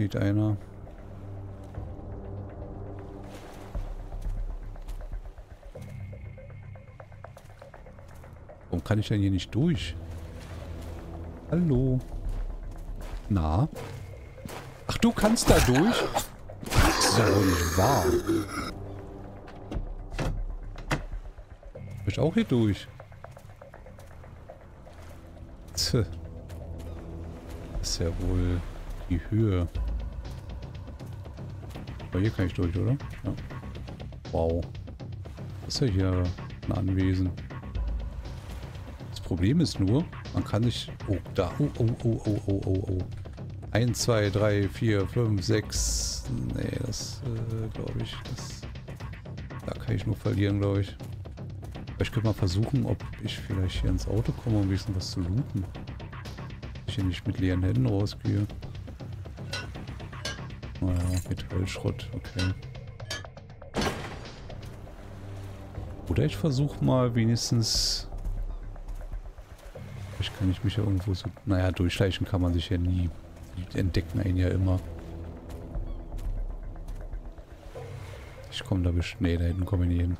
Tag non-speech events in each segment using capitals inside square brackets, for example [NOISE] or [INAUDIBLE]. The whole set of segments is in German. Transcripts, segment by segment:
steht einer. Warum kann ich denn hier nicht durch? Hallo? Na? Ach, du kannst da durch? Das ist ja wohl nicht wahr. Ich auch hier durch. Das ist ja wohl die Höhe. Aber hier kann ich durch, oder? Ja. Wow. Das ist ja hier ein Anwesen. Das Problem ist nur, man kann nicht... Oh, da. Oh, oh, oh, oh, oh, oh, oh. 1, 2, 3, 4, 5, 6. Nee, das äh, glaube ich. Das, da kann ich nur verlieren, glaube ich. Ich könnte mal versuchen, ob ich vielleicht hier ins Auto komme, um ein bisschen was zu looten. Ich hier nicht mit leeren Händen rausgehe. Naja, Metallschrott, okay. Oder ich versuche mal wenigstens... Vielleicht kann ich mich ja irgendwo so... Naja, durchschleichen kann man sich ja nie. Die entdecken einen ja immer. Ich komme da bestimmt... Nee, da hinten komme ich nicht hin.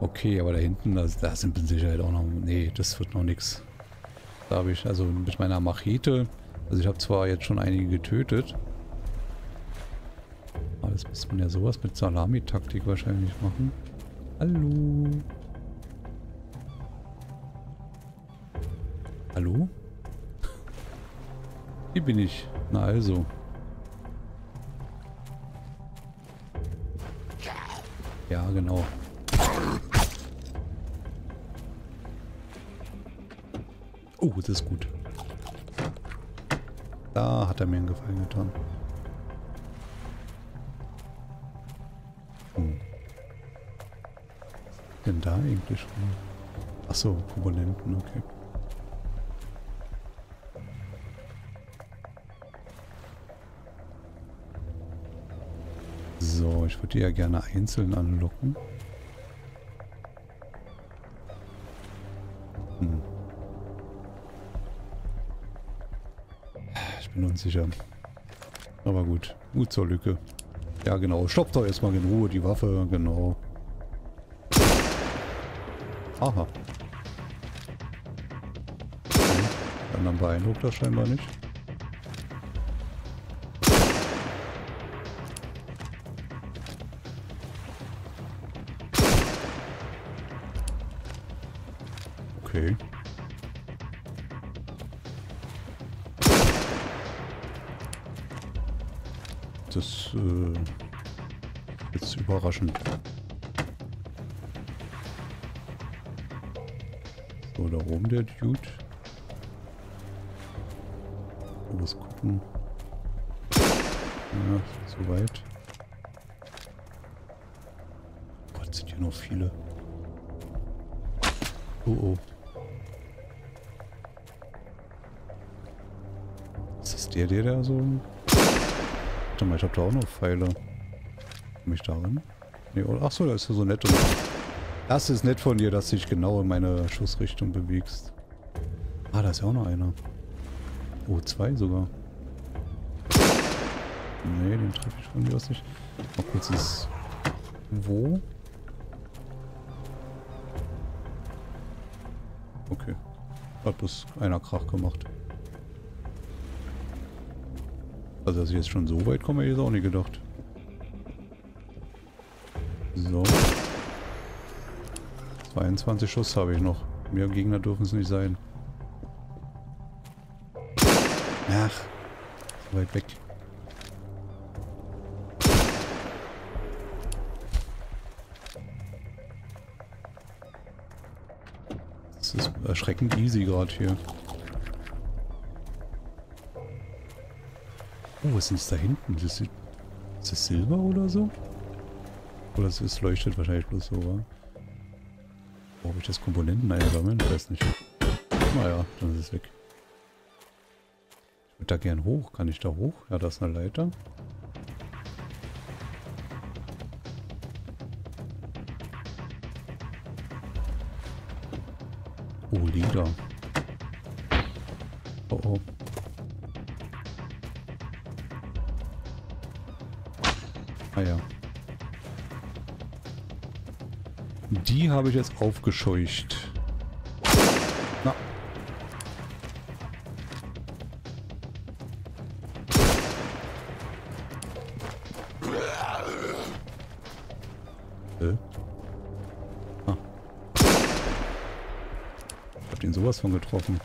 Okay, aber da hinten, da, da sind mit Sicherheit auch noch... Nee, das wird noch nichts. Da habe ich, also mit meiner Machete... Also ich habe zwar jetzt schon einige getötet. Aber das müsste man ja sowas mit Salami-Taktik wahrscheinlich machen. Hallo? Hallo? [LAUGHS] Hier bin ich. Na also. Ja, genau. Oh, das ist gut. Da hat er mir einen Gefallen getan. Hm. Denn da eigentlich? Achso, Komponenten, okay. So, ich würde die ja gerne einzeln anlocken. Bin unsicher. Aber gut. Mut zur Lücke. Ja, genau. Stoppt doch erstmal in Ruhe die Waffe. Genau. Aha. Die anderen beeindruckt das scheinbar nicht. Der Dude. Los gucken. Ja, so weit. Gott, sind hier noch viele. Oh oh. Ist das der, der da so Warte mal, ich habe da auch noch Pfeile. Komm ich da rein? Nee, oh, achso, da ist ja so nett. Und das ist nett von dir, dass du dich genau in meine Schussrichtung bewegst. Ah, da ist ja auch noch einer. Oh, zwei sogar. Nee, den treffe ich von dir aus nicht. Mal kurz das... Wo? Okay. Hat bloß einer Krach gemacht. Also, dass ich jetzt schon so weit komme, hätte ich auch nicht gedacht. So. 22 Schuss habe ich noch. Mehr Gegner dürfen es nicht sein. Ach, so weit weg. Das ist erschreckend easy gerade hier. Oh, was ist da hinten? Das ist, ist das Silber oder so? Oder es ist, leuchtet wahrscheinlich bloß so, wa? Habe ich das Komponenten einsammeln? Ich weiß nicht. Naja, dann ist es weg. Ich würde da gern hoch. Kann ich da hoch? Ja, da ist eine Leiter. Habe ich jetzt aufgescheucht. Na. Äh. Ah. Ich hab den sowas von getroffen.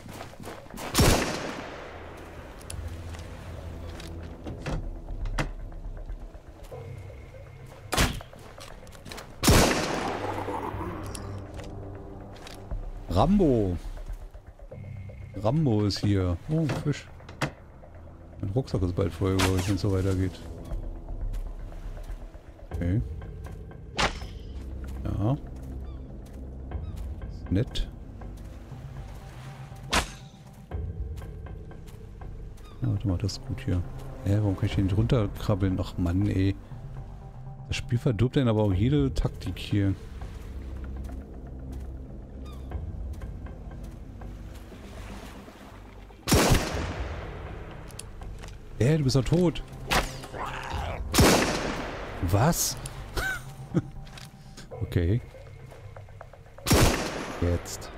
Rambo. Rambo ist hier. Oh, Fisch. Mein Rucksack ist bald voll, glaube ich, wenn es so weitergeht. Okay. Ja. Ist nett. Ja, warte mal, das ist gut hier. Hä, warum kann ich hier nicht runterkrabbeln? Ach Mann, ey. Das Spiel verdirbt dann aber auch jede Taktik hier. Hä, du bist doch tot. Was? [LAUGHS] okay. Jetzt.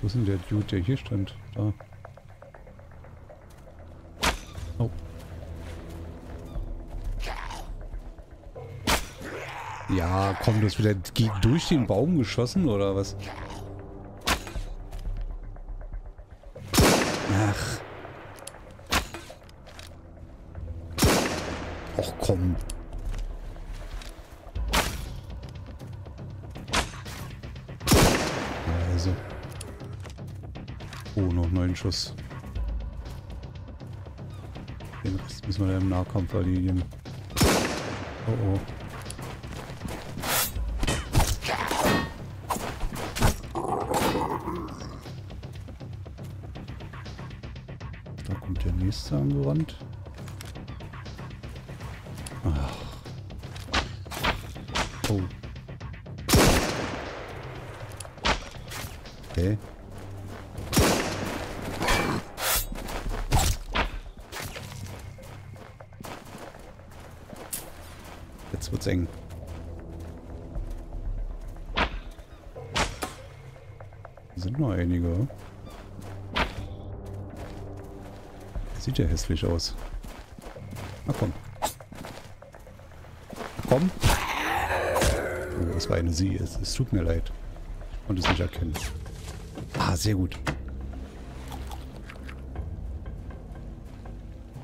Wo ist denn der Dude, der hier stand? Da. Oh. Ja, komm, du hast wieder durch den Baum geschossen, oder was? Och komm. Also. Oh, noch neun Schuss. Den Rest müssen wir im Nahkampf erledigen. Oh oh. Kiste angerannt. Sieht ja hässlich aus. Na komm. Komm. Oh, das war eine Sie. Es, es tut mir leid. Ich konnte es nicht erkennen. Ah, sehr gut.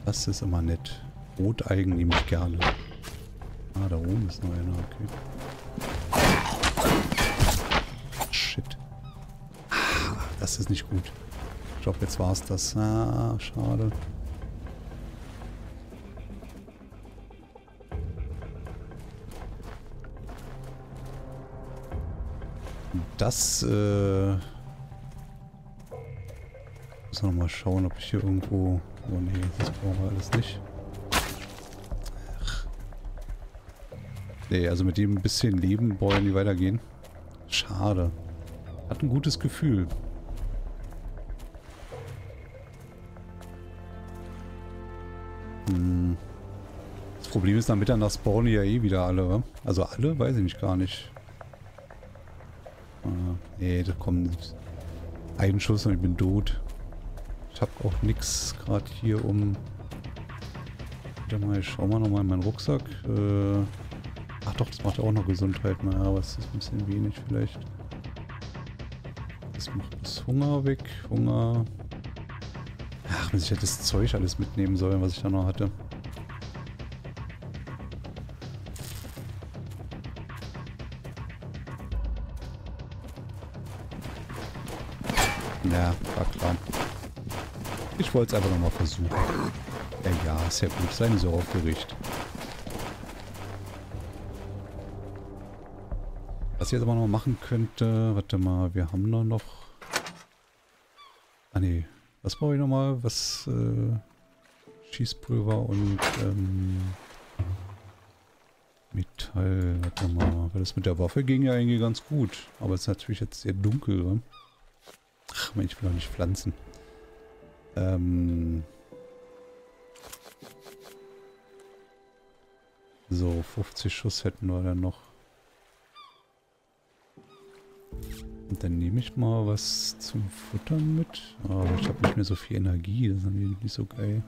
Das ist immer nett. Roteigen nehme ich gerne. Ah, da oben ist noch einer. Okay. Shit. Ah, das ist nicht gut glaube, jetzt war es das. Ah, schade. Das, äh... Muss noch mal schauen, ob ich hier irgendwo... Oh nee, das brauchen wir alles nicht. Ach. Nee, also mit dem bisschen Leben wollen die weitergehen. Schade. Hat ein gutes Gefühl. Hm. Das Problem ist, dann Mitternacht spawnen ja eh wieder alle, Also alle? Weiß ich nicht gar nicht. Nee, da kommt ein Schuss und ich bin tot. Ich habe auch nichts gerade hier um... Warte mal, ich schau mal nochmal in meinen Rucksack. Äh, ach doch, das macht auch noch Gesundheit. Naja, aber es ist ein bisschen wenig vielleicht. Das macht das Hunger weg. Hunger... Ach, wenn ich hätte das Zeug alles mitnehmen sollen, was ich da noch hatte. Ja, war klar. Ich wollte es einfach nochmal versuchen. Ja, ja, ist ja gut. Sei nicht so aufgeregt. Was ich jetzt aber noch machen könnte... Warte mal, wir haben da noch... Ah, nee. Was brauche ich nochmal? Was, äh, Schießpulver und, ähm, Metall. Warte mal. Weil das mit der Waffe ging ja eigentlich ganz gut. Aber es ist natürlich jetzt sehr dunkel, oder? Ach, ich will doch nicht pflanzen. Ähm... So, 50 Schuss hätten wir dann noch. Und dann nehme ich mal was zum Futtern mit. Aber ich habe nicht mehr so viel Energie. Das ist nicht so geil.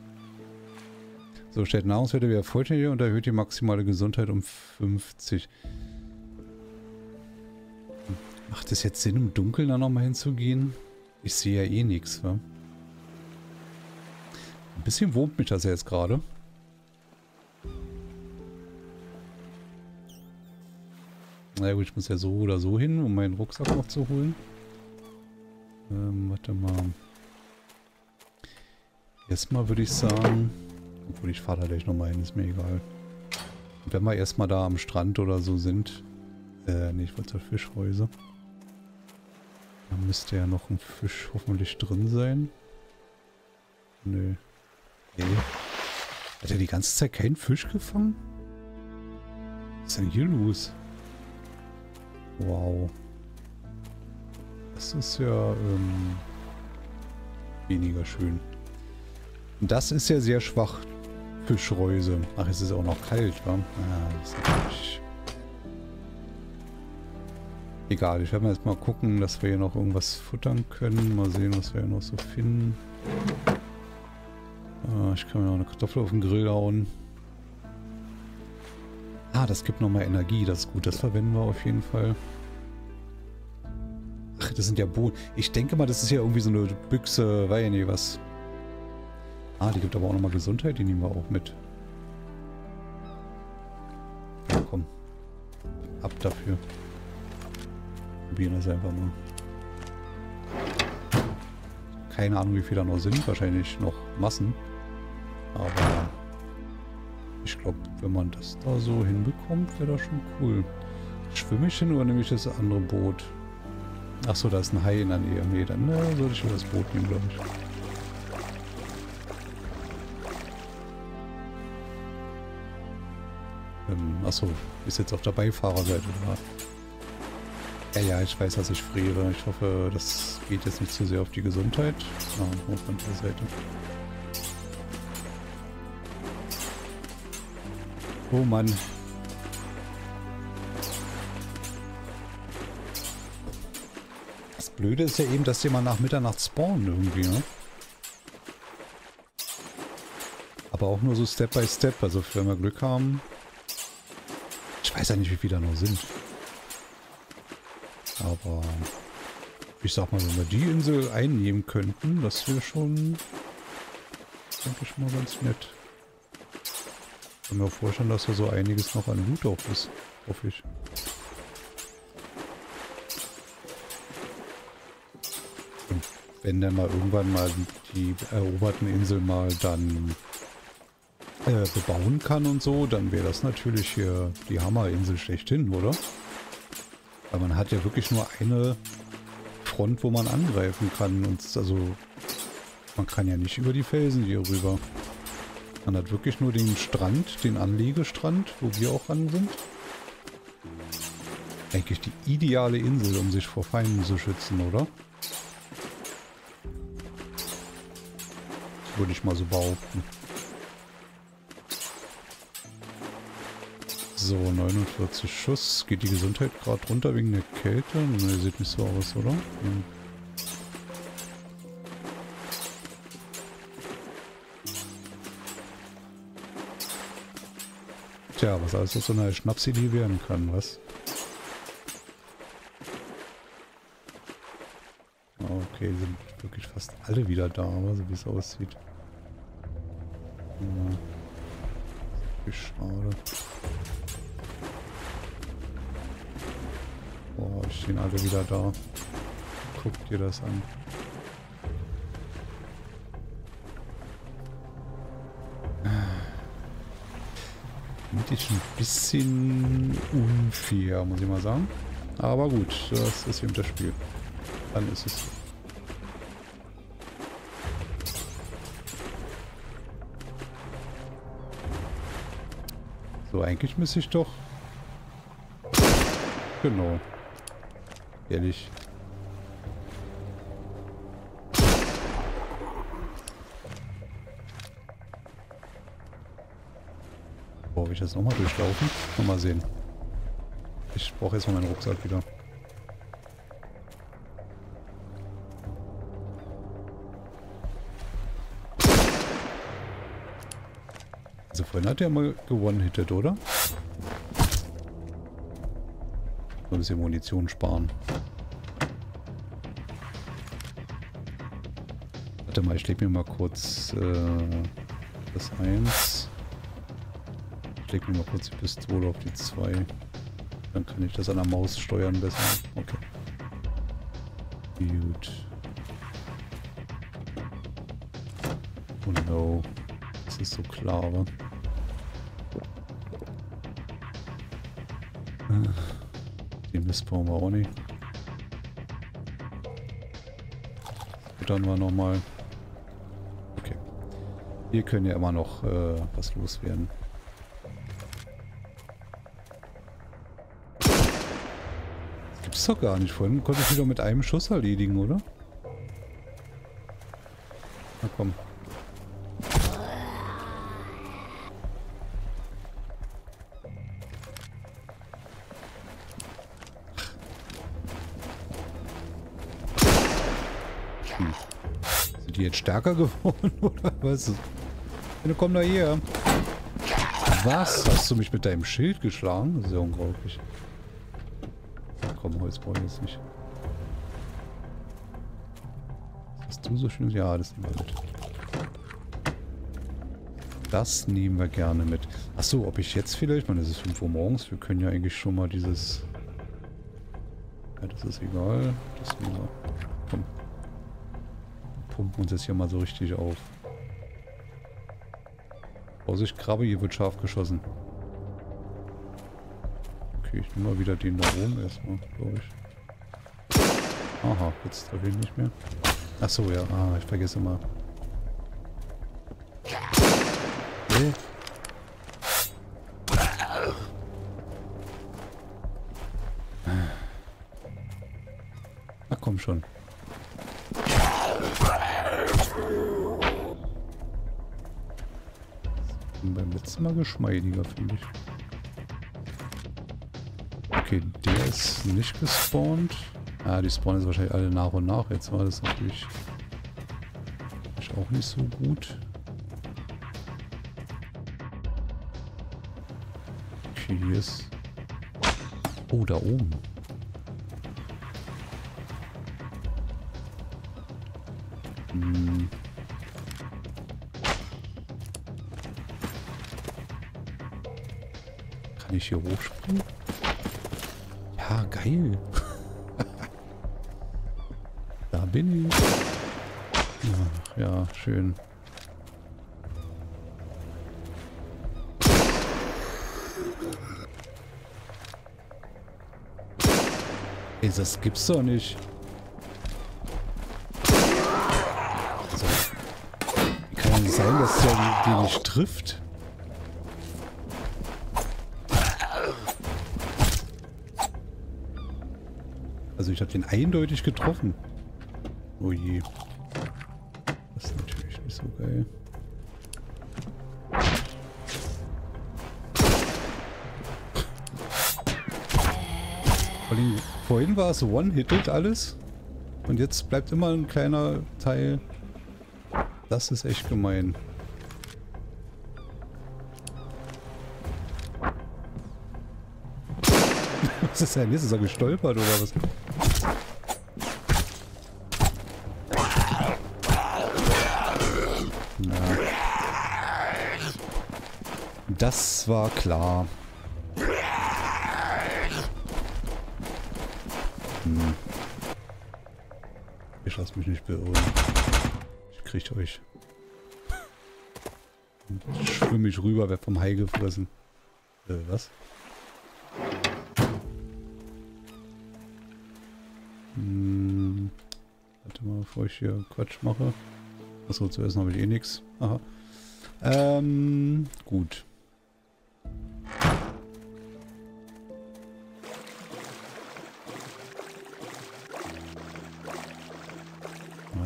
So, stellt Nahrungswerte wieder vollständig und erhöht die maximale Gesundheit um 50. Macht es jetzt Sinn, im Dunkeln da nochmal hinzugehen? Ich sehe ja eh nichts, wa? Ein bisschen wurmt mich das ja jetzt gerade. Na gut, ich muss ja so oder so hin, um meinen Rucksack noch zu holen. Ähm, warte mal. Erstmal würde ich sagen... Obwohl ich fahre da gleich nochmal hin, ist mir egal. wenn wir erstmal da am Strand oder so sind... Äh, nee, ich wollte zur Fischhäuser. Da müsste ja noch ein Fisch hoffentlich drin sein. Nö. Nee. Hat er die ganze Zeit keinen Fisch gefangen? Was ist denn hier los? Wow. Das ist ja ähm, weniger schön. Und das ist ja sehr schwach. Fischreuse. Ach, es ist auch noch kalt, wa? Ja, das ist natürlich... Egal, ich werde mal jetzt mal gucken, dass wir hier noch irgendwas futtern können. Mal sehen, was wir hier noch so finden. Ah, ich kann mir noch eine Kartoffel auf den Grill hauen. Ah, das gibt nochmal Energie, das ist gut, das verwenden wir auf jeden Fall. Ach, das sind ja Bohnen. Ich denke mal, das ist ja irgendwie so eine Büchse, weiß ja nicht was. Ah, die gibt aber auch nochmal Gesundheit, die nehmen wir auch mit. Ja, komm. Ab dafür. Probieren das einfach mal. Keine Ahnung, wie viele da noch sind. Wahrscheinlich noch Massen. Aber ich glaube, wenn man das da so hinbekommt, wäre das schon cool. Schwimme ich hin oder nehme ich das andere Boot? Achso, da ist ein Hai in der Nähe. Nee, dann äh, sollte ich das Boot nehmen, glaube ich. Ähm, achso, ist jetzt auf der Beifahrerseite, oder? Ja, ja, ich weiß, dass ich friere. Ich hoffe, das geht jetzt nicht zu sehr auf die Gesundheit. Ah, auf der Seite. Oh Mann. Das Blöde ist ja eben, dass die mal nach Mitternacht spawnen irgendwie, ne? Aber auch nur so Step by Step. Also wenn wir Glück haben. Ich weiß ja nicht, wie viele da noch sind. Aber ich sag mal, wenn wir die Insel einnehmen könnten, das wäre schon, denke ich mal, ganz nett. Ich kann mir vorstellen, dass da so einiges noch an Loot auch ist. Hoffe ich. Und wenn dann mal irgendwann mal die eroberten Insel mal dann äh, bebauen kann und so, dann wäre das natürlich hier die Hammerinsel schlechthin, oder? Weil man hat ja wirklich nur eine Front, wo man angreifen kann. Und also man kann ja nicht über die Felsen hier rüber. Man hat wirklich nur den Strand, den Anlegestrand, wo wir auch ran sind. Eigentlich die ideale Insel, um sich vor Feinden zu schützen, oder? Würde ich mal so behaupten. So, 49 Schuss. Geht die Gesundheit gerade runter wegen der Kälte? Ne, sieht nicht so aus, oder? Hm. Tja, was alles aus so einer Schnapsidee werden kann, was? Okay, sind wirklich fast alle wieder da, so wie es aussieht. Wieder da. Guck dir das an. ich ein bisschen unfair, muss ich mal sagen. Aber gut, das ist eben das Spiel. Dann ist es. So, eigentlich müsste ich doch... Genau. Ehrlich. Oh, will ich das nochmal durchlaufen? Mal sehen. Ich brauche jetzt mal meinen Rucksack wieder. Also vorhin hat er mal gewonnen-hitted, oder? So ein bisschen Munition sparen. Warte mal, ich lege mir mal kurz äh, das 1. Ich lege mir mal kurz die Pistole auf die 2. Dann kann ich das an der Maus steuern besser. Okay. Gut. Oh no. Das ist so klar, wa? Die Mist brauchen wir auch nicht. Dann wir nochmal. Okay. Wir können ja immer noch äh, was loswerden. Das gibt's doch gar nicht. Vorhin konnte ich wieder mit einem Schuss erledigen, oder? Na komm. Jetzt stärker [LAUGHS] geworden oder was? Bitte komm da her. Was? Hast du mich mit deinem Schild geschlagen? Das ist ja unglaublich. Komm, Holz brauche ich jetzt nicht. Hast du so schön? Ja, das nehmen wir mit. Das nehmen wir gerne mit. Achso, ob ich jetzt vielleicht... Ich meine, es ist 5 Uhr morgens. Wir können ja eigentlich schon mal dieses... Ja, das ist egal. Das nehmen wir. Pumpen uns jetzt hier mal so richtig auf. Vorsicht, Krabbe, hier wird scharf geschossen. Okay, ich nehme mal wieder den da oben erstmal, glaube ich. Aha, jetzt treffe ich nicht mehr. Achso, ja, ah, ich vergesse mal. Nee. Geschmeidiger, finde ich. Okay, der ist nicht gespawnt. Ah, die spawnen jetzt wahrscheinlich alle nach und nach. Jetzt war das natürlich auch nicht so gut. Okay, hier ist... Oh, da oben. Ich hier hochspringen? Ja, geil. [LAUGHS] da bin ich. Ach, ja, schön. Ey, das gibt's doch nicht. Wie kann ja sein, dass der die nicht trifft? Also ich habe den eindeutig getroffen. Oh je. Das ist natürlich nicht so geil. Vorhin, war es one-hitted alles. Und jetzt bleibt immer ein kleiner Teil. Das ist echt gemein. [LAUGHS] was ist denn jetzt? Ist er gestolpert oder was? Na. War klar. Hm. Ich lasse mich nicht beirren. Ich krieg euch. Ich schwimme rüber, werd vom Hai gefressen. Äh, was? Hm. Warte mal, bevor ich hier Quatsch mache. Achso, zu essen habe ich eh nichts. Aha. Ähm, gut.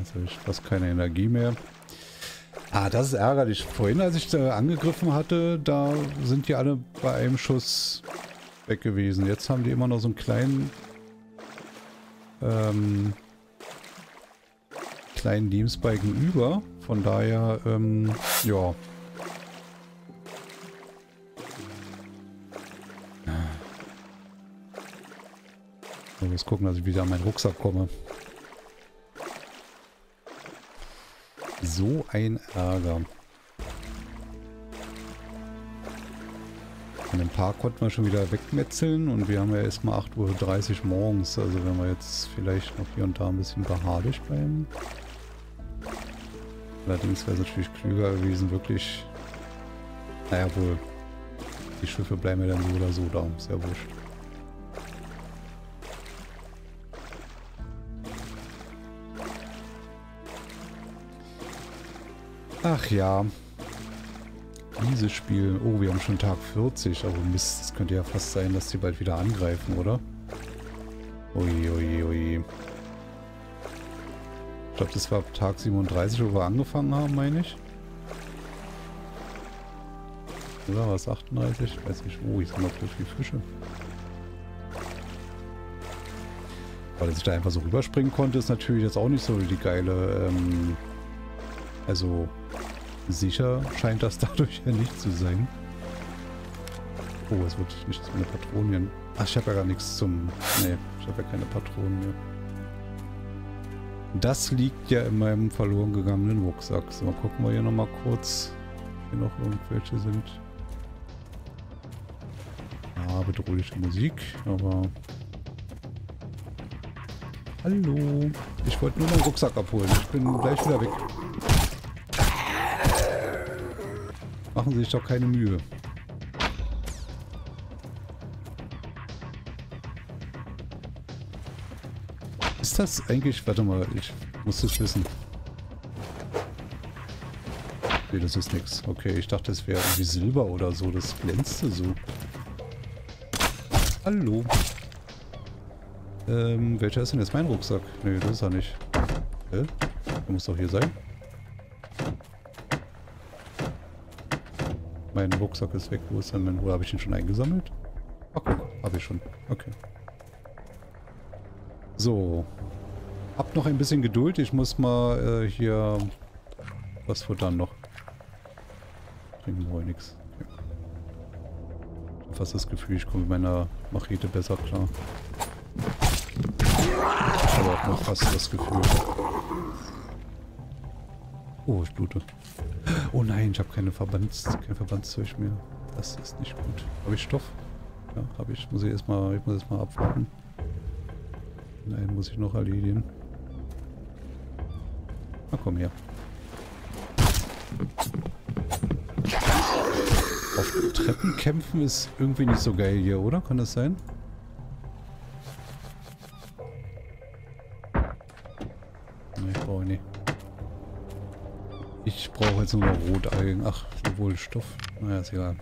Jetzt habe ich fast keine Energie mehr. Ah, das ist ärgerlich. Vorhin, als ich da angegriffen hatte, da sind die alle bei einem Schuss weg gewesen. Jetzt haben die immer noch so einen kleinen ähm, kleinen Lebensbalken über. Von daher, ähm, ja. Ich muss gucken, dass ich wieder an meinen Rucksack komme. So ein Ärger. Von dem Park konnten wir schon wieder wegmetzeln und wir haben ja erstmal 8.30 Uhr morgens. Also wenn wir jetzt vielleicht noch hier und da ein bisschen beharrlich bleiben. Allerdings wäre es natürlich klüger gewesen, wirklich... Naja wohl. Die Schiffe bleiben ja dann so oder so da. Ja wurscht. Ach ja. Dieses Spiel. Oh, wir haben schon Tag 40. Aber Mist, es könnte ja fast sein, dass die bald wieder angreifen, oder? Ui, ui, ui. Ich glaube, das war Tag 37, wo wir angefangen haben, meine ich. Oder was? 38? Ich weiß nicht. Oh, hier sind noch so viele Fische. Weil dass ich da einfach so rüberspringen konnte, ist natürlich jetzt auch nicht so die geile ähm, also sicher scheint das [LAUGHS] dadurch ja nicht zu sein. Oh, es wird nichts mit Patronen. Ach, ich habe ja gar nichts zum... Nee, ich habe ja keine Patronen mehr. Das liegt ja in meinem verloren gegangenen Rucksack. So, mal gucken wir hier nochmal kurz, hier noch irgendwelche sind. Ah, bedrohliche Musik, aber... Hallo. Ich wollte nur meinen Rucksack abholen. Ich bin gleich wieder weg. Machen Sie sich doch keine Mühe. Ist das eigentlich... Warte mal, ich muss das wissen. Nee, das ist nichts. Okay, ich dachte, es wäre irgendwie Silber oder so. Das glänzte so. Hallo. Ähm, welcher ist denn jetzt mein Rucksack? Nee, das ist er nicht. Hä? Der muss doch hier sein. Mein Rucksack ist weg. Wo ist denn mein... Oder habe ich ihn schon eingesammelt? Ach guck, habe ich schon. Okay. So. Hab noch ein bisschen Geduld. Ich muss mal äh, hier was futtern noch. Trinken wohl nichts. Okay. Fast das Gefühl, ich komme mit meiner Machete besser klar. Ich habe auch noch fast das Gefühl. Oh, ich blute. Oh nein, ich habe keine Verbands, kein Verbandszeug mehr. Das ist nicht gut. Habe ich Stoff? Ja, habe ich. Muss ich erstmal, ich muss erstmal abwarten. Nein, muss ich noch erledigen. Na komm her. Auf Treppen kämpfen ist irgendwie nicht so geil hier, oder? Kann das sein? Jetzt nur noch Rotalgen. Ach, sowohl Stoff. Naja, ist egal.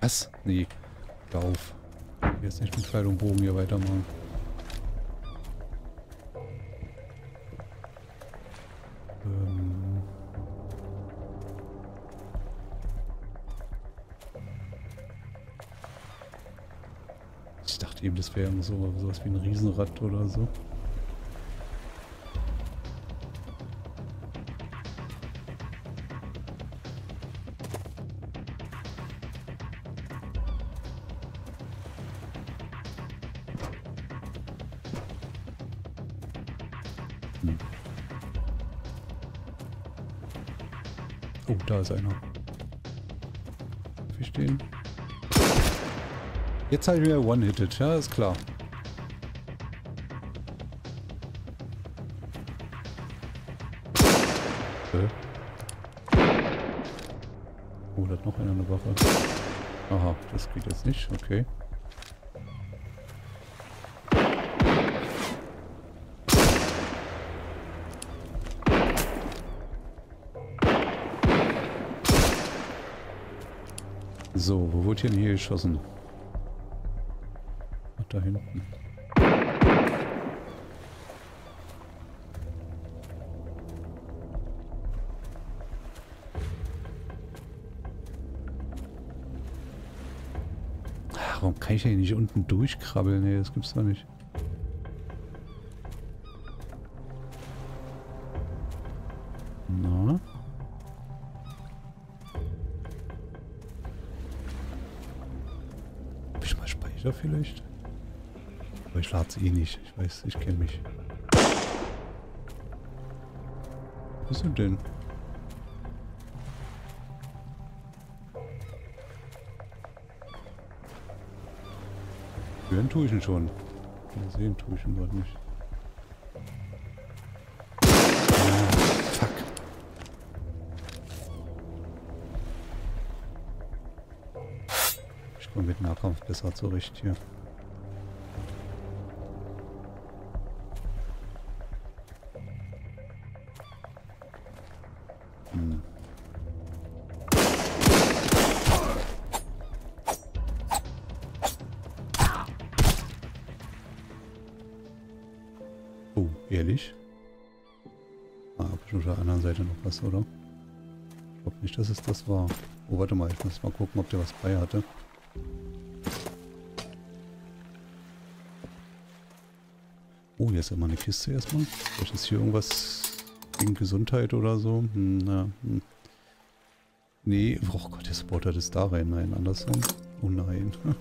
Was? Nee. Lauf. Jetzt nicht mit Pfeil und Bogen hier weitermachen. Ähm. Ich dachte eben, das wäre so sowas wie ein Riesenrad oder so. Da ist einer. Den? Jetzt habe ich mir One-Hitted, ja, ist klar. wird hier geschossen? Ach, da hinten. Warum kann ich hier nicht unten durchkrabbeln? Nee, das gibt's doch nicht. Ich mal Speicher vielleicht? Aber ich lade es eh nicht. Ich weiß, ich kenne mich. Wo bist du denn? Hören tue ich ihn schon. Sehen tue ich ihn gerade nicht. Besser zurecht hier. Hm. Oh, ehrlich? Ah, bestimmt auf der anderen Seite noch was, oder? Ich glaube nicht, dass es das war. Oh, warte mal, ich muss mal gucken, ob der was bei hatte. Ist immer eine Kiste erstmal. Vielleicht ist hier irgendwas gegen Gesundheit oder so. Hm, na, hm. Nee, oh Gott, jetzt baut er das da rein. Nein, andersrum. Oh nein. [LAUGHS]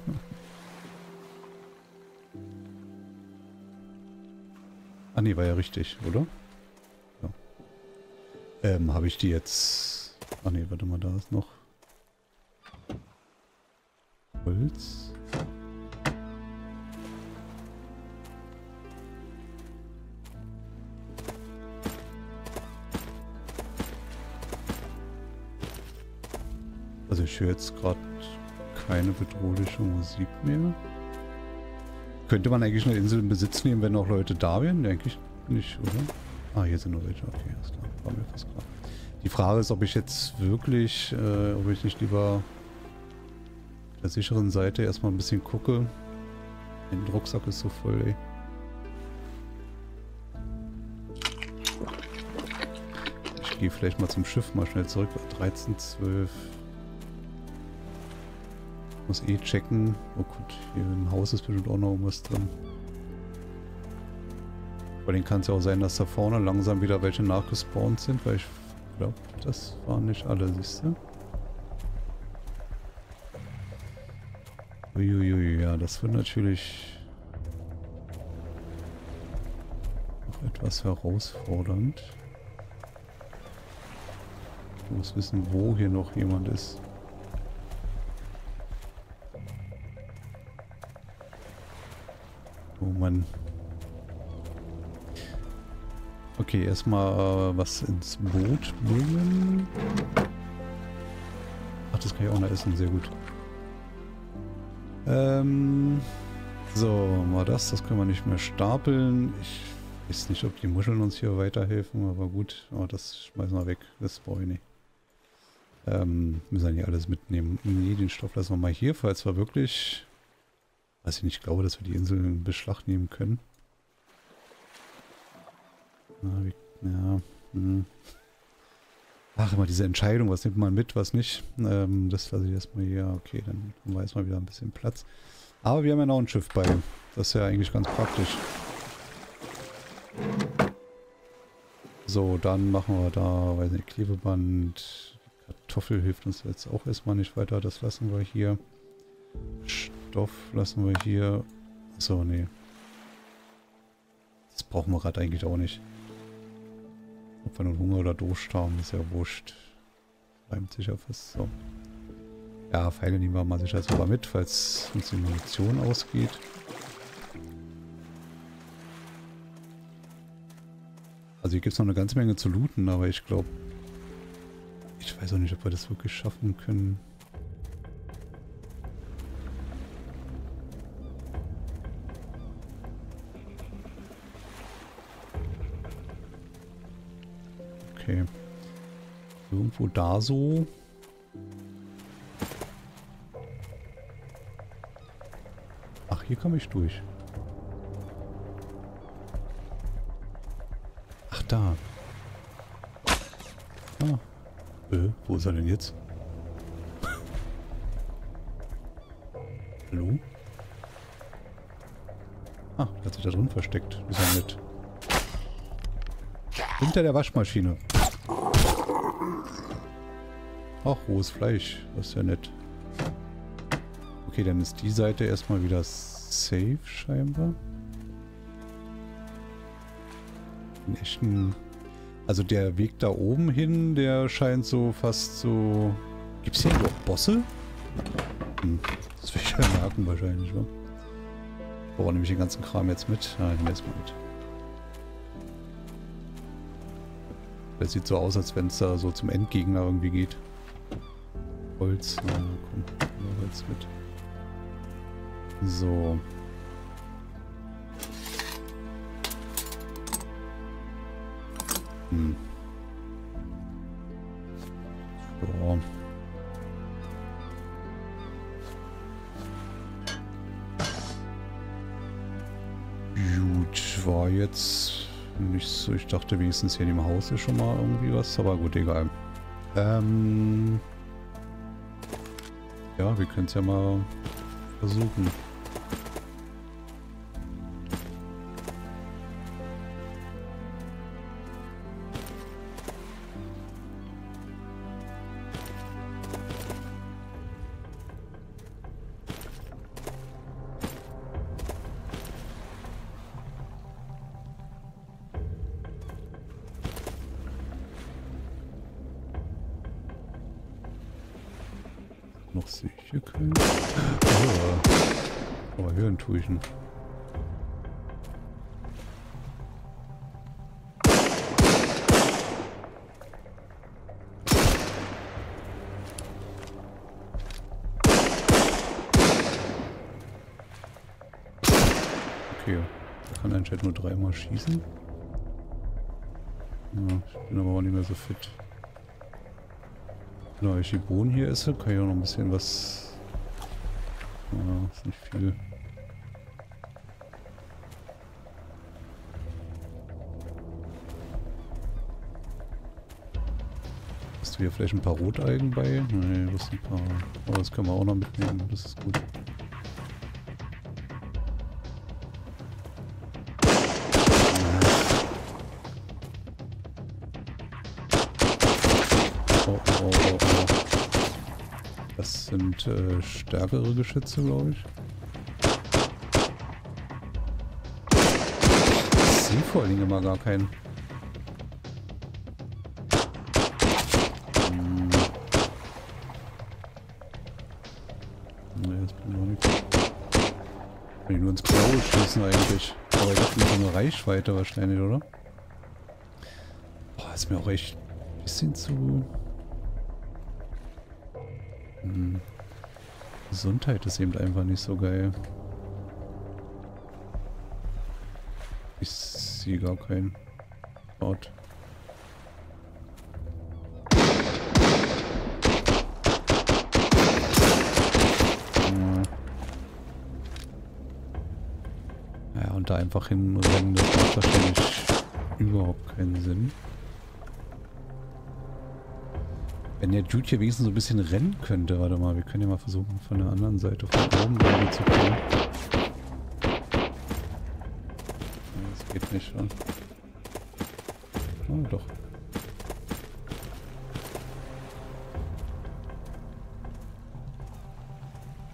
ah nee, war ja richtig, oder? Ja. Ähm, habe ich die jetzt... Ah nee, warte mal, da ist noch... Holz. Höre jetzt gerade keine bedrohliche Musik mehr. Könnte man eigentlich eine Insel in Besitz nehmen, wenn auch Leute da wären? Denke ich nicht, oder? Ah, hier sind nur welche. Okay, alles klar. War mir fast klar. Die Frage ist, ob ich jetzt wirklich, äh, ob ich nicht lieber der sicheren Seite erstmal ein bisschen gucke. Mein Rucksack ist so voll, ey. Ich gehe vielleicht mal zum Schiff mal schnell zurück. 13, 12. Muss eh checken. Oh gut, hier im Haus ist bestimmt auch noch irgendwas drin. Vor allem kann es ja auch sein, dass da vorne langsam wieder welche nachgespawnt sind, weil ich glaube, das waren nicht alle, siehst du? Uiuiui, ja, das wird natürlich noch etwas herausfordernd. Ich muss wissen, wo hier noch jemand ist. Oh Mann. Okay, erstmal äh, was ins Boot bringen. Ach, das kann ich auch noch essen, sehr gut. Ähm, so, mal das, das können wir nicht mehr stapeln. Ich weiß nicht, ob die Muscheln uns hier weiterhelfen, aber gut, oh, das schmeißen wir weg, das brauche ich nicht. Ähm, müssen wir nicht alles mitnehmen. Nee, den Stoff lassen wir mal hier, falls wir wirklich was ich nicht glaube, dass wir die Insel in Beschlag nehmen können. Na, wie, ja, hm. Ach, immer diese Entscheidung, was nimmt man mit, was nicht. Ähm, das lasse ich erstmal hier. Okay, dann haben wir erstmal wieder ein bisschen Platz. Aber wir haben ja noch ein Schiff bei. Das ist ja eigentlich ganz praktisch. So, dann machen wir da, weiß nicht, Klebeband. Kartoffel hilft uns jetzt auch erstmal nicht weiter. Das lassen wir hier. Stoff lassen wir hier. So, nee. Das brauchen wir gerade eigentlich auch nicht. Ob wir nun Hunger oder Durst haben, ist ja wurscht. Bleibt sicher fest. So. Ja, Pfeile nehmen wir mal sicher sogar mit, falls uns die Munition ausgeht. Also hier gibt es noch eine ganze Menge zu looten, aber ich glaube... Ich weiß auch nicht, ob wir das wirklich schaffen können. Irgendwo da so. Ach, hier komme ich durch. Ach, da. Ah. Äh, wo ist er denn jetzt? Hallo? Ah, der hat sich da drin versteckt. Ist ja nett. Hinter der Waschmaschine. Ach, rohes Fleisch. Das ist ja nett. Okay, dann ist die Seite erstmal wieder safe scheinbar. Den echten... Also der Weg da oben hin, der scheint so fast so... Gibt es hier überhaupt Bosse? Hm, das will ich ja merken wahrscheinlich, wa? Boah, nehme ich den ganzen Kram jetzt mit? Ich nehme jetzt mal mit. Das sieht so aus, als wenn es da so zum Endgegner irgendwie geht. Holz, na komm, Holz mit. So. Hm. Ja. Gut, war jetzt nicht so. Ich dachte wenigstens hier in dem Haus ist schon mal irgendwie was, aber gut, egal. Ähm. Ja, wir können es ja mal versuchen. Anscheinend nur dreimal schießen. Ja, ich bin aber auch nicht mehr so fit. Genau, ich die Bohnen hier esse, kann ich auch noch ein bisschen was... Ja, ist nicht viel. Hast du hier vielleicht ein paar Roteigen bei? Nee, das ein paar. Aber das können wir auch noch mitnehmen, das ist gut. Äh, stärkere Geschütze, glaube ich. Ich sehe vor allen Dingen immer gar keinen. Hm. Nee, das bin ich auch nicht. Kann ich nur ins Blaue schießen eigentlich. Aber ich habe eine Reichweite wahrscheinlich, oder? Boah, ist mir auch echt ein bisschen zu... Hm. Gesundheit ist eben einfach nicht so geil. Ich sehe gar keinen Ort. Ja, und da einfach hinrennen, das macht wahrscheinlich überhaupt keinen Sinn. Wenn der Jude hier wenigstens so ein bisschen rennen könnte. Warte mal, wir können ja mal versuchen, von der anderen Seite von oben da zu kommen. Das geht nicht schon. Oh, doch.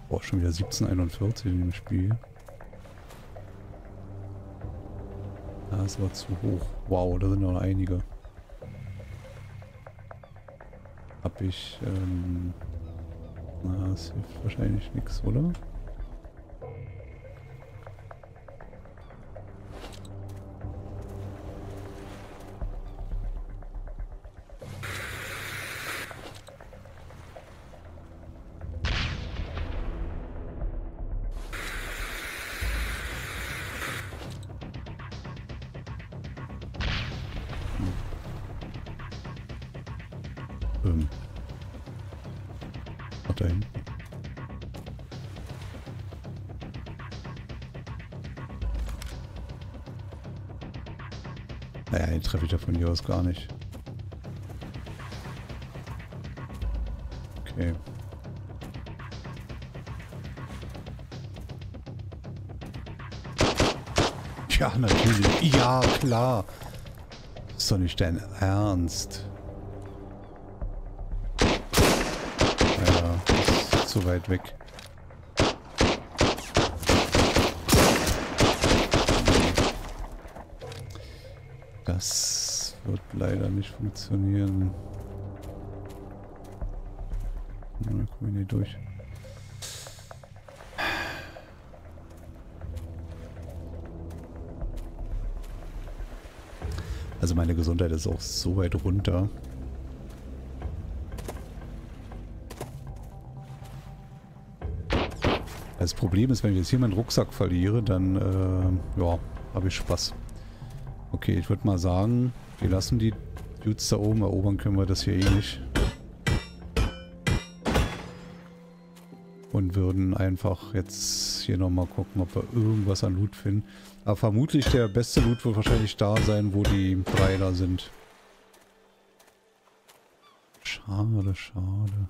Boah, schon wieder 1741 in dem Spiel. Das war zu hoch. Wow, da sind noch einige. Habe ich... Ähm, na, das hilft wahrscheinlich nichts, oder? Ähm einfach dahin. Naja, den treffe ich ja von hier aus gar nicht. Okay. Ja, natürlich. Ja, klar. Das ist doch nicht dein Ernst. Zu weit weg. Das wird leider nicht funktionieren. Na, kommen wir nicht durch. Also meine Gesundheit ist auch so weit runter. Problem ist, wenn ich jetzt hier meinen Rucksack verliere, dann äh, ja, habe ich Spaß. Okay, ich würde mal sagen, wir lassen die Dudes da oben. Erobern können wir das hier eh nicht. Und würden einfach jetzt hier nochmal gucken, ob wir irgendwas an Loot finden. Aber vermutlich der beste Loot wird wahrscheinlich da sein, wo die drei da sind. Schade, schade.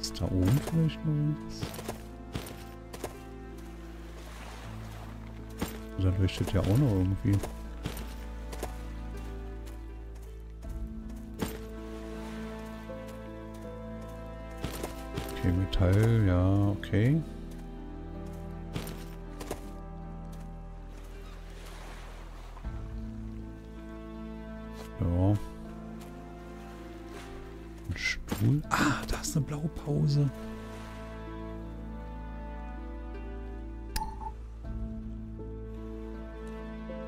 Ist da oben vielleicht noch irgendwas? Da leuchtet ja auch noch irgendwie. Okay, Metall, ja, okay. eine Blaupause.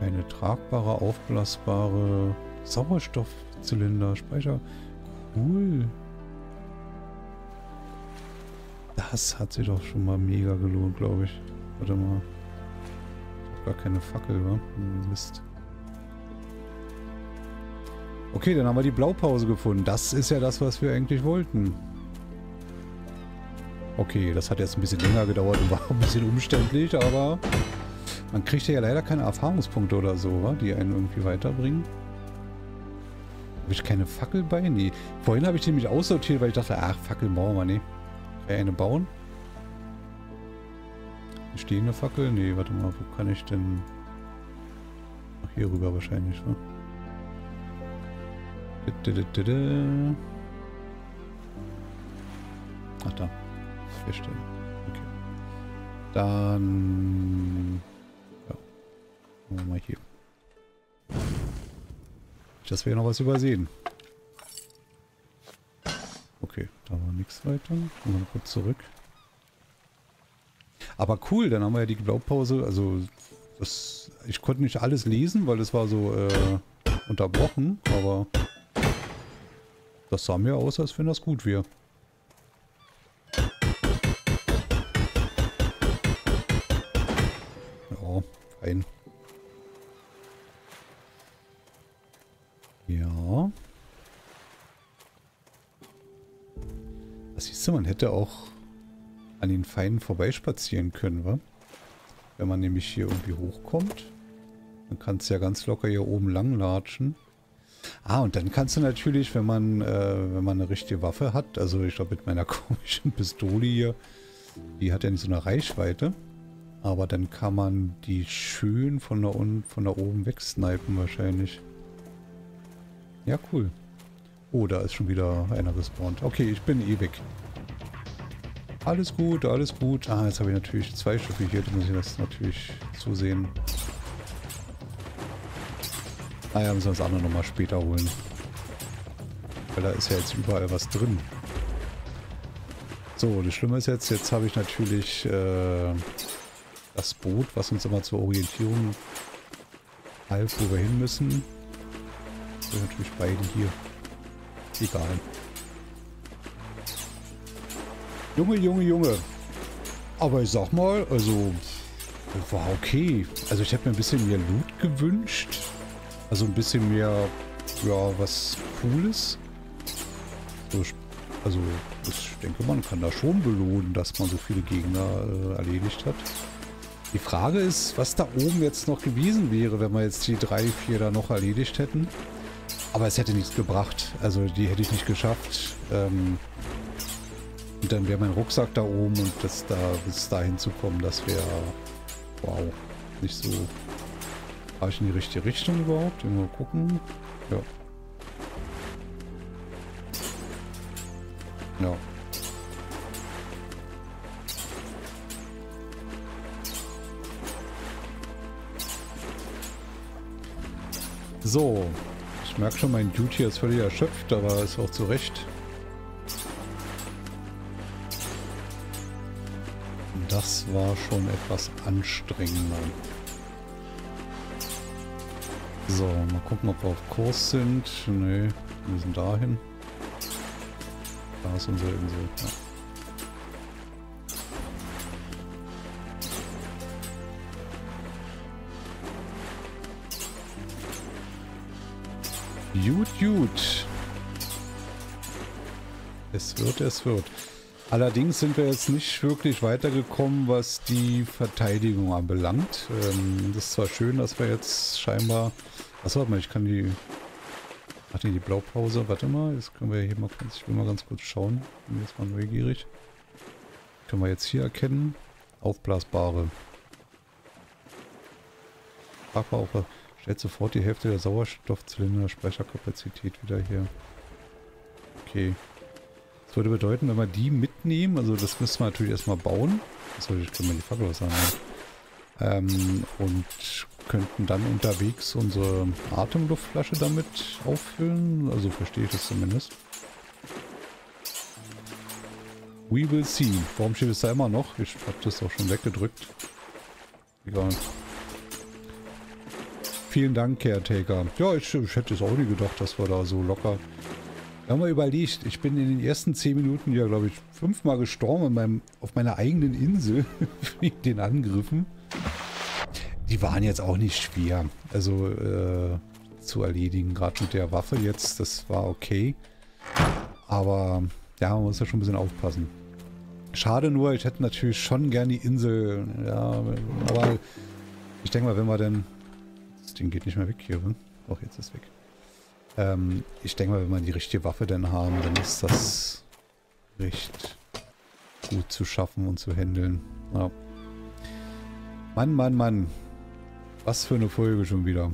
Eine tragbare, aufblasbare Sauerstoffzylinder, Speicher. Cool. Das hat sich doch schon mal mega gelohnt, glaube ich. Warte mal. Ich habe gar keine Fackel, wa? Mist. Okay, dann haben wir die Blaupause gefunden. Das ist ja das, was wir eigentlich wollten. Okay, das hat jetzt ein bisschen länger gedauert und war ein bisschen umständlich, aber man kriegt ja leider keine Erfahrungspunkte oder so, die einen irgendwie weiterbringen. Habe ich keine Fackel bei? Nee. Vorhin habe ich die nämlich aussortiert, weil ich dachte, ach, Fackel bauen wir, nee. Kann ich eine bauen? Eine stehende Fackel? Nee, warte mal, wo kann ich denn... Ach, hier rüber wahrscheinlich, ne? Ach, da herstellen. Okay. Dann... Ja. Machen wir mal hier. Dass wir noch was übersehen. Okay, da war nichts weiter. Mal kurz zurück. Aber cool, dann haben wir ja die Blaupause. Also, das, ich konnte nicht alles lesen, weil es war so äh, unterbrochen. Aber das sah mir aus, als wenn das gut wäre. ein. Ja. Was siehst du, man hätte auch an den Feinden vorbeispazieren können, wa? Wenn man nämlich hier irgendwie hochkommt. Dann kannst du ja ganz locker hier oben lang latschen. Ah, und dann kannst du natürlich, wenn man, äh, wenn man eine richtige Waffe hat, also ich glaube mit meiner [LAUGHS] komischen Pistole hier, die hat ja nicht so eine Reichweite. Aber dann kann man die schön von da unten, von da oben wegsnipen wahrscheinlich. Ja, cool. Oh, da ist schon wieder einer gespawnt. Okay, ich bin eh weg. Alles gut, alles gut. Ah, jetzt habe ich natürlich zwei Schiffe hier. Da muss ich das natürlich zusehen. Ah ja, müssen wir das andere nochmal später holen. Weil da ist ja jetzt überall was drin. So, das Schlimme ist jetzt, jetzt habe ich natürlich äh, das Boot, was uns immer zur Orientierung half, wo wir hin müssen. Sind natürlich beide hier. Egal. Junge, Junge, Junge. Aber ich sag mal, also war okay. Also ich hätte mir ein bisschen mehr Loot gewünscht. Also ein bisschen mehr, ja, was Cooles. So, also ich denke, man kann da schon belohnen, dass man so viele Gegner äh, erledigt hat. Die Frage ist, was da oben jetzt noch gewesen wäre, wenn wir jetzt die drei, vier da noch erledigt hätten. Aber es hätte nichts gebracht. Also die hätte ich nicht geschafft. Ähm und dann wäre mein Rucksack da oben und das da bis dahin zu kommen, das wäre wow. nicht so... Habe ich in die richtige Richtung überhaupt? Mal gucken. Ja. Ja. So. Ich merke schon, mein Duty ist völlig erschöpft, aber ist auch zu Recht. Das war schon etwas anstrengender. So, mal gucken, ob wir auf Kurs sind. Ne, wir müssen dahin. Da ist unsere Insel. Ja. Gut, gut. Es wird, es wird. Allerdings sind wir jetzt nicht wirklich weitergekommen, was die Verteidigung anbelangt. Ähm, das ist zwar schön, dass wir jetzt scheinbar... Achso, warte mal, ich kann die... Ach nee, die Blaupause. Warte mal, jetzt können wir hier mal ganz... Ich will mal ganz kurz schauen. Bin jetzt mal neugierig. Können wir jetzt hier erkennen. Aufblasbare. Sprachbeauftragte. Stellt sofort die Hälfte der Sauerstoffzylinder Speicherkapazität wieder her. Okay. Das würde bedeuten, wenn wir die mitnehmen, also das müssen wir natürlich erstmal bauen. Achso, ich kann mal die Fackel sagen. Ähm, und könnten dann unterwegs unsere Atemluftflasche damit auffüllen. Also verstehe ich das zumindest. We will see. Warum steht es da immer noch? Ich habe das auch schon weggedrückt. Egal. Vielen Dank, Caretaker. Ja, ich, ich hätte es auch nie gedacht, dass wir da so locker... Wir haben mal überlegt, ich bin in den ersten 10 Minuten ja, glaube ich, fünfmal gestorben meinem, auf meiner eigenen Insel [LAUGHS] wegen den Angriffen. Die waren jetzt auch nicht schwer. Also äh, zu erledigen, gerade mit der Waffe jetzt, das war okay. Aber ja, man muss ja schon ein bisschen aufpassen. Schade nur, ich hätte natürlich schon gern die Insel. Ja, aber ich denke mal, wenn wir dann Ding geht nicht mehr weg hier. Doch, jetzt ist weg. Ähm, ich denke mal, wenn wir die richtige Waffe denn haben, dann ist das recht gut zu schaffen und zu handeln. Ja. Mann, Mann, Mann. Was für eine Folge schon wieder.